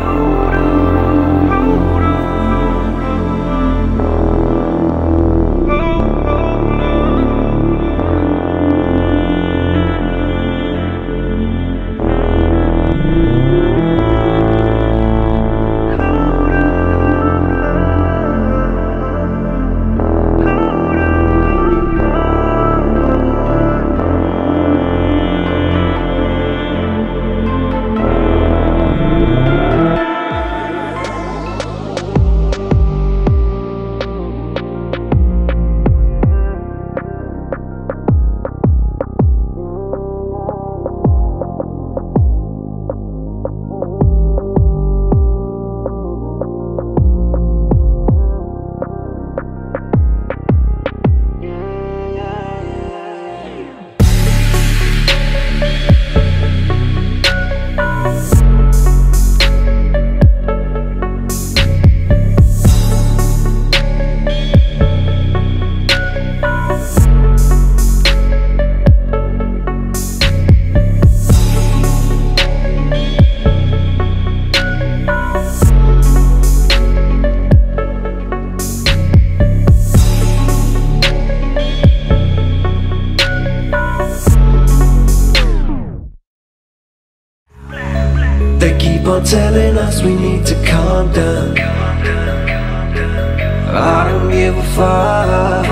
Oh. Telling us we need to calm down. I don't give a fuck.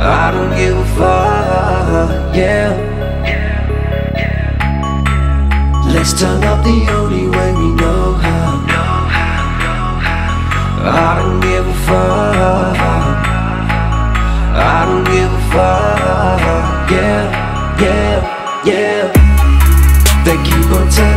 I don't give a fuck. Yeah. Let's turn up the only way we know how. I don't give a fuck. I don't give a fuck. Yeah, yeah, yeah. They keep